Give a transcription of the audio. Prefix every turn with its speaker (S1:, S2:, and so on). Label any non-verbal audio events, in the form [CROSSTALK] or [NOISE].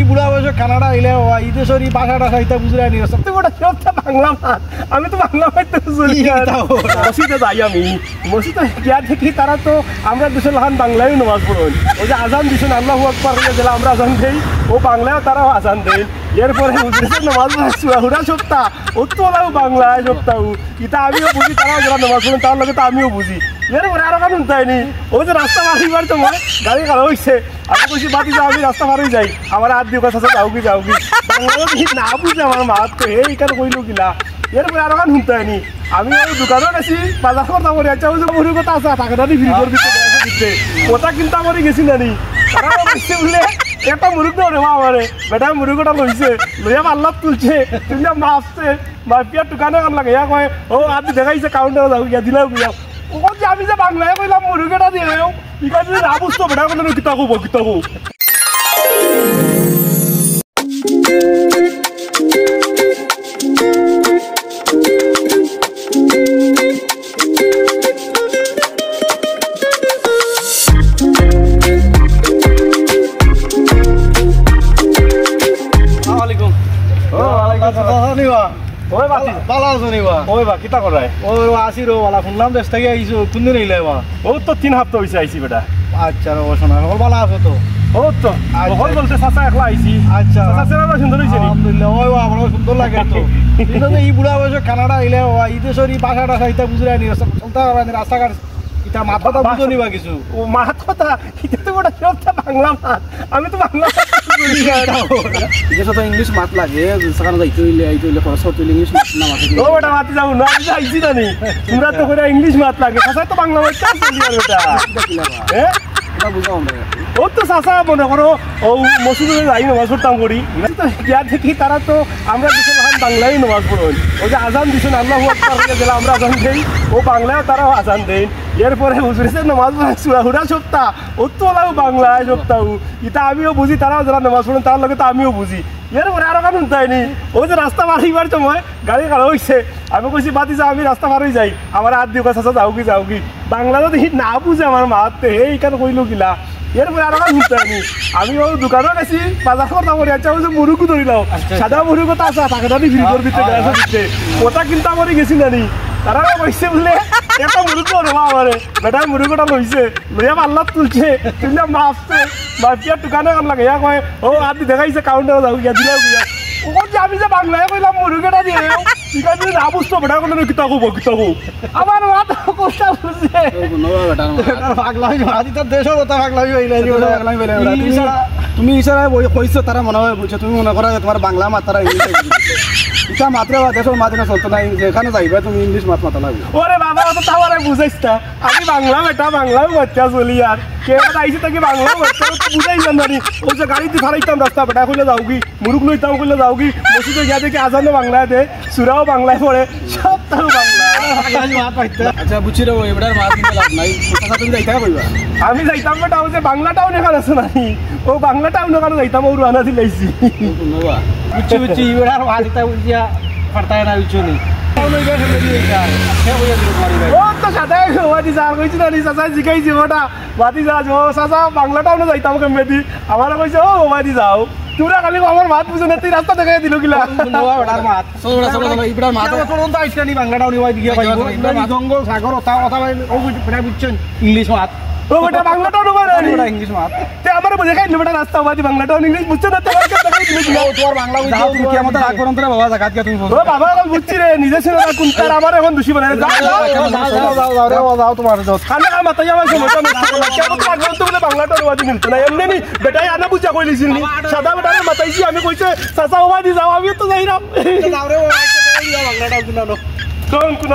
S1: এই বুড়া বয়সে কানাডা আইলে দেশের এই ভাষা টাষা এটা বুঝলে নিয়ে সবথেকে বড় সবটা বাংলা মাত আমি তো বাংলা মাইতে বুঝলি মসজিদে যাই আমি। মসজিদে গিয়া দেখি তারা তো আমরা দেশের লাহান বাংলায় নামাজ পড়ুন। ওই যে আজান দিছেন আল্লাহ আকবার হয়ে গেলে আমরা আজান দেই। ও বাংলায় তারাও আজান দেন এরপরে হুজুরের নামাজ হুরা সপ্তাহ ও তো বাংলায় সপ্তাহ ইটা আমিও বুঝি তারাও যারা নামাজ পড়েন তার লগে তো আমিও বুঝি। এরপরে আরও কারণ তাইনি যে রাস্তা মারিবার তোমার গাড়ি খারাপ আমি কইছি বাকি যাও আমি রাস্তা মারি যাই। আমার হাত দিয়ে কথা কি, যাও কি। না বুঝে আমার মাত তো এই কারণ কইলো কিলা এরপরে আরও কারণ শুনতে আমি ওই দোকানও গেছি, বাজার করতাম কথা আছে, টাকা দাদি দিতে। ওটা কিন্তু আমার গেছি নানি তারা কইছে বলে একটা মুরুগ দেও রে আমারে। বেটা মুরুগটা লইছে। লইয়া পাল্লাত তুলছে। তুলিয়া মাপছে মাপিয়া দোকানে কাম লাগে ইয়া কয়, ও আদি দেখাইছে কাউন্টার যাও, গিয়া দিলাও গিয়া। ও যে আমি যে বাংলায় কইলাম মুরুগটা দিয়ে ইকা যদি না বুঝতো বেটা কোনো কিতা কব কিতা কব
S2: আসসালামাইকুম
S1: ও নিবা
S2: ওই ওই বা কিতা করায়
S1: ও আসি রো বালা শুনলাম দেশ থেকে আইছো কোনদিন আইলে বা?
S2: ও তো তিন সপ্তাহ হয়েছে আইছি বেটা।
S1: আচ্ছা রো শোনা সকল ভালো আছো তো।
S2: ও তো হল বলতে চাচা একলা আইছি
S1: আচ্ছা।
S2: চেহারা সুন্দর
S1: আলহামদুলিল্লাহ ওই লাগে তো। [LAUGHS] কিন্তু এই বুড়া বয়সে কানাডা আইলে এই দেশের এই ভাষা টাষা এটা বুঝলে নিয়ে চলতে পারবে রাস্তাঘাট এটা মাথাটা বুঝো নিবা কিছু।
S2: ও মাথা এটা তো গোটা সবটা বাংলা মাত। আমি তো বাংলা বুঝি না এটা।
S3: তো ইংলিশ মাত লাগে সেখানে যাইতে হইলে আইতে হইলে খরচ করতে হইলে ইংলিশ মাত না মাতে
S2: ও বেটা মাতি যাব না আমি তো আইছি জানি। তোমরা তো করে ইংলিশ মাত লাগে তো বাংলা মাত চলি আর হ্যাঁ
S3: বুঝাও আমরা।
S2: ও তো মনে করো ও মসজিদে যাই নামাজ পড়তাম করি। তো দেখি তারা তো আমরা দেশের লাহান বাংলায় নামাজ পড়ুন ওই যে আজান দিছেন আল্লাহ আমরা আজান দেই। ও বাংলায় তারাও আজান দেন। এরপরে হুজুরের নামাজ হুরা সপ্তাহ ও তো ওলাও বাংলায় সপ্তাহ ইটা আমিও বুঝি, তারাও যারা নামাজ পড়েন, তার লগে তো আমিও বুঝি। এরপরে আরও কারণ তাইনি ওই যে রাস্তা মারিবার সময় গাড়ি খারাপ হয়েছে আমি কইছি, বাতি যাও আমি রাস্তা মারি যাই। আমার হাত দিয়ে কথা যাও কি যাও কি? বাংলা যদি না বুঝে আমার মাতে এই কেন কইলো কিলা এরপরে আরও কারণ শুনতে হয়নি আমি ওই দোকানও গেছি বাজার করতাম করে আচ্ছা ওই যে মুরুগু ধরিলাম সাদা মুরুগু তো আছে টাকা দাদি ফিরি করে দিতে গ্যাসে দিতে ওটা কিন্তু আমার গেছি নানি। তারা কইছে বলে একটা মুরুগু নেওয়া আমারে বেটা মুরুগুটা লইছে লইয়া পাল্লাত তুলছে। তুলিয়া মাপছে মাপিয়া দোকানে কাম লাগে। ইয়া কয় ও আদি দেখাইছে কাউন্টার যাও গিয়া দিলাও গিয়া ও যে আমি যে বাংলায় কইলাম মুরুগেটা দিয়ে। ঠিক আছে না বুঝতো বেটা কোনো কিতা কব কিতা কব আমার মাথা বুঝছে
S1: তার দেশের কথা
S3: তুমি কইছো তারা মনে হয় তুমি মনে করো তোমার বাংলা মাত তারা ইংলিশ মাত্র দেশের না চলতো না যেখানে যাইবে তুমি ইংলিশ মাত মাতা লাগবে।
S2: ওরে বাবা অত তাওয়ারে বুঝাইছ না। আমি বাংলা বেটা বাংলা বাচ্চা চলি আর। কে আইছে তাকে বাংলা বাচ্চা তো বুঝাইলাম না ওই যে গাড়িতে ফারাইতাম রাস্তা বেটা কইলে যাও কি? মুরুক লইতাম কইলে যাও কি? মসজিদে গিয়া দেখি আজানো বাংলায় দে সুরাও বাংলায় পড়ে সব তার বাংলা अच्छा बुचिरा हो एवढा मार्क नाही तुम्ही जायता का आम्ही जायता पण टावचे बांगला टाऊन एखादा असं
S3: नाही
S1: हो बांगला टाऊन एखादा जायता मग रुहाना दिलायची
S2: उच्ची उच्ची एवढा वाजता उद्या पडता येणार विचू नाही জিকাইছি ওটা মাতি যা যাও চাচা বাংলা টাউনে যাইতাম কেমেদি আমার কৈছে ও মাতি যাও তোরা খালি আমার মাত বুঝো না? তুই রাস্তা দেখাই দিল কিলা
S3: ইবড়ার মাত
S1: বাংলাটা উনি জঙ্গল সাগর ওটা কথা বুঝছেন ইংলিশ মাত।
S2: ও বেটা বাংলা টাউন মানে
S1: ইংলিশ মাত
S2: তে আমার বুঝে খাই বেটা রাস্তা বাতি বাংলা টাউন ইংলিশ বুঝছ না তো দিল কিলা
S1: তোমার বাংলা
S3: যাও তুমি কি আমাদের আগ পর্যন্ত বাবা জাগাত কে তুমি
S2: ও বাবা এখন বুঝছি রে নিজে ছিল না কোন তার আমার এখন দোষী বানায় যা
S1: যাও তোমার
S2: খানা খা মাথা যাওয়ার সময় কেন তো আগে তো বলে বাংলা টাউন বাতি মিলতো না এমনি নি বেটাই আনা বুঝা কই লিছিল নি সাদা বেটারে মাতাইছি আমি কইছে চাচা বাদি যাও আমি তো যাই না
S1: বাংলাটা
S2: কোন কোন